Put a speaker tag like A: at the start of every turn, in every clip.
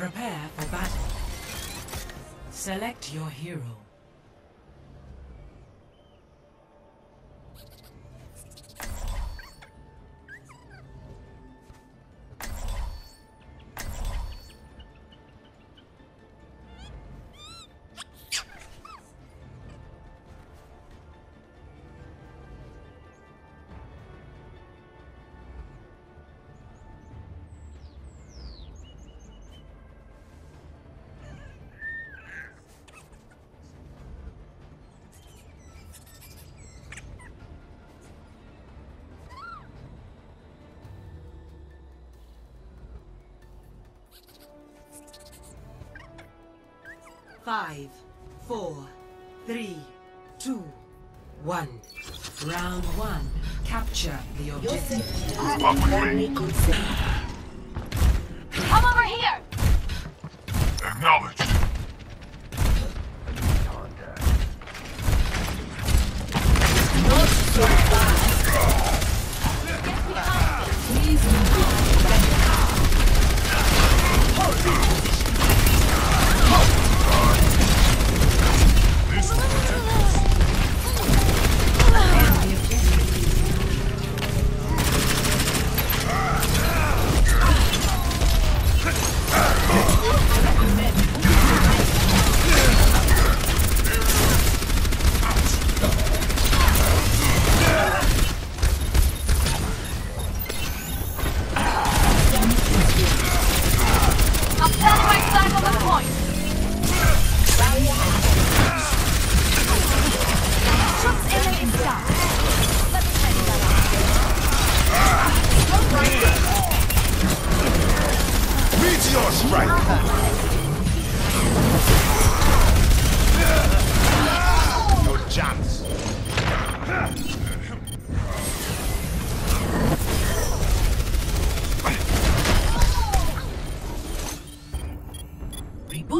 A: Prepare for battle. Select your hero. Five, four, three, two, one. Round one. Capture the objective.
B: Come over here!
C: Acknowledged.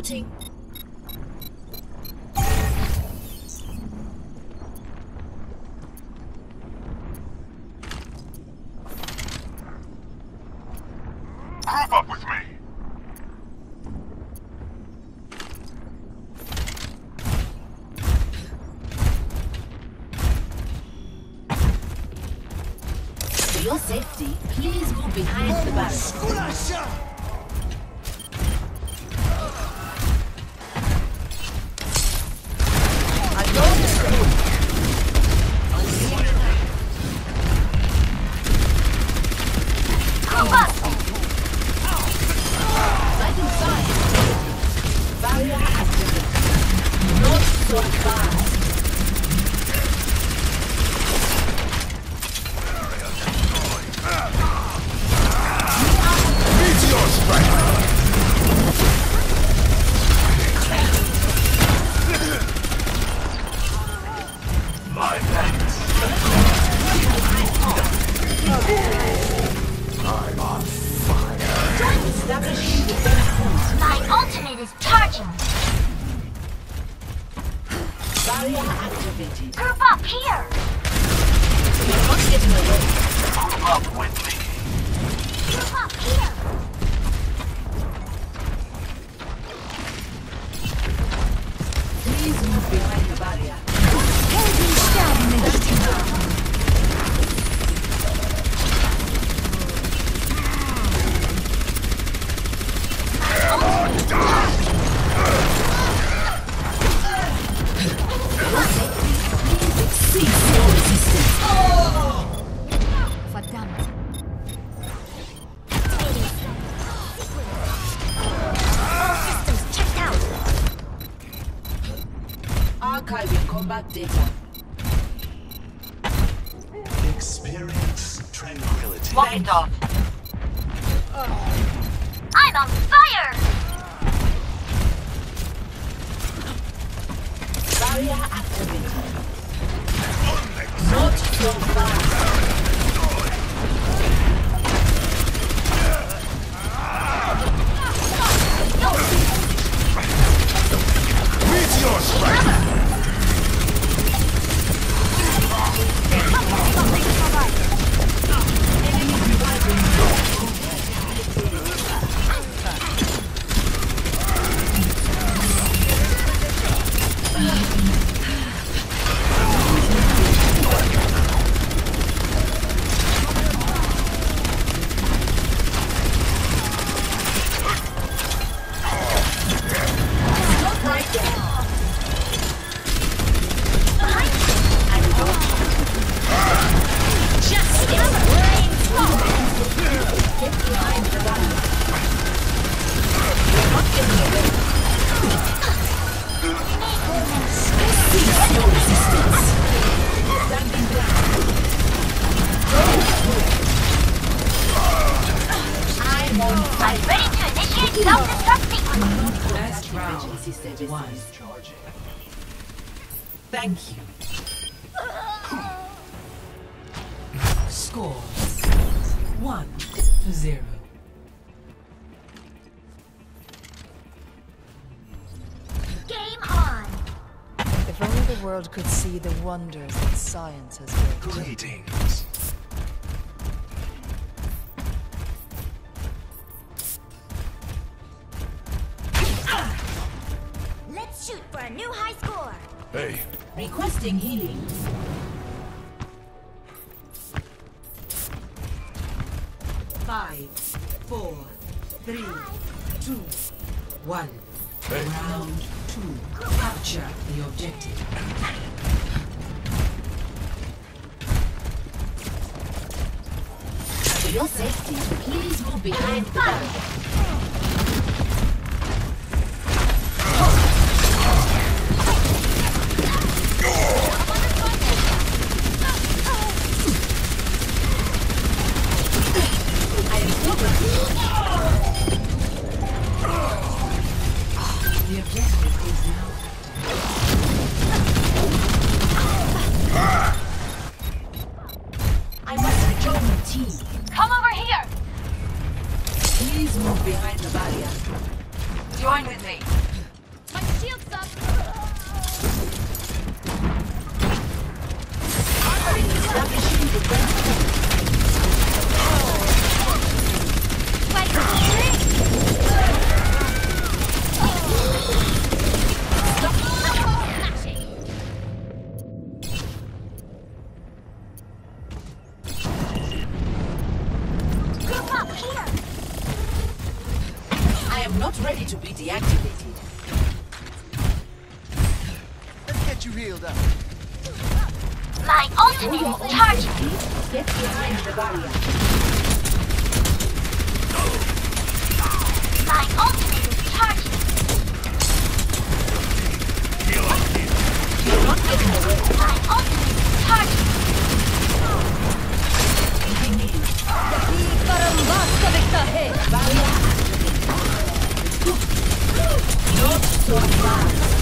A: Rebooting.
C: Group up with me.
D: For your safety, please move behind the barrier.
C: My
B: ultimate is charging!
D: Barrier activated.
B: Group up here!
D: You're not getting away.
C: Group up with me.
B: Group up here!
D: Please move behind the barrier. Cease combat data.
E: Experience tranquility.
B: Walk it off! I'm on fire!
D: Barrier activated.
A: Thank you. Score one to zero.
B: Game on.
F: If only the world could see the wonders that science has built.
E: Greetings.
B: Let's shoot for a new high score.
C: Hey,
D: Requesting healing.
A: Five, four, three, two, one.
C: hey.
A: Round two. Capture the objective.
D: For your safety, please move behind the.
G: Get you healed up.
B: My ultimate is charging.
D: Get behind the barrier.
B: My ultimate is charging. My ultimate is charging.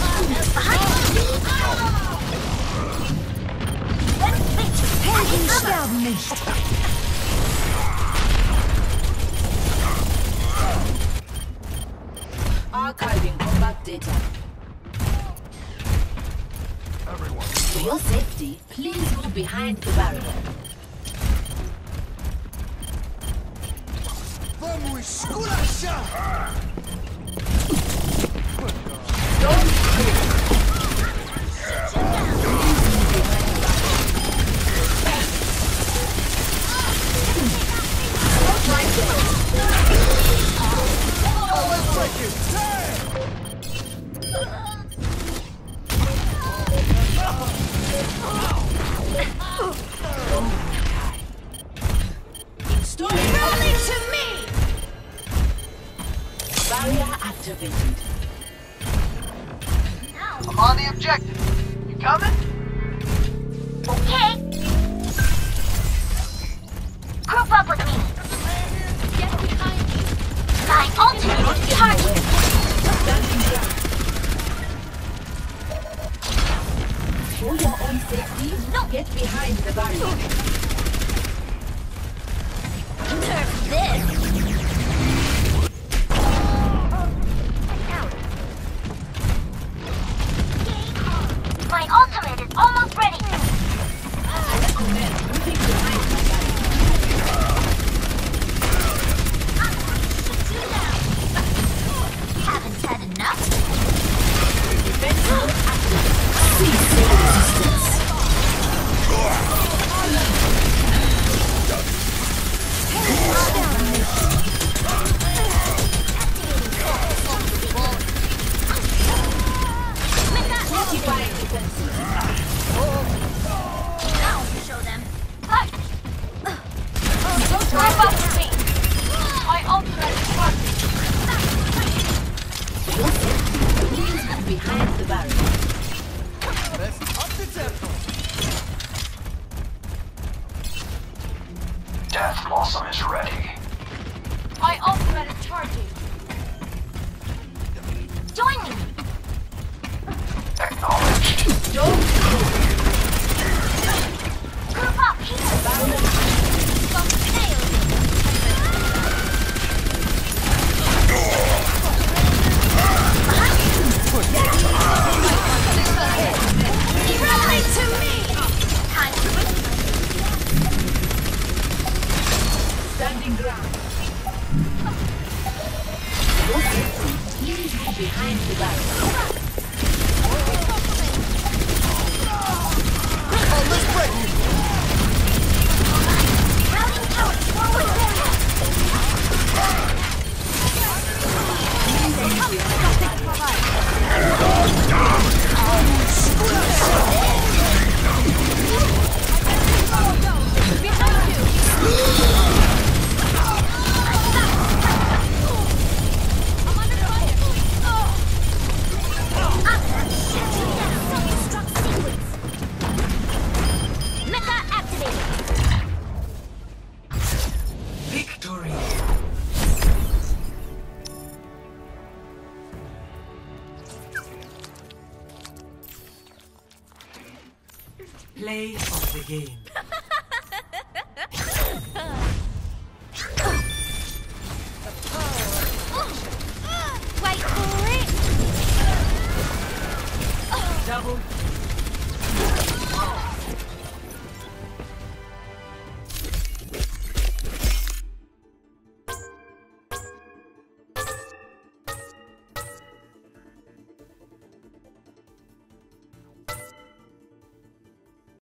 D: Archiving combat data.
C: Everyone.
D: For your safety, please move behind the barrier.
G: Vamos, esculacha!
D: Installing
E: Blossom is ready.
B: My ultimate is charging.
D: game. Wait for
A: it! Double